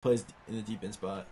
plays in the deep end spot.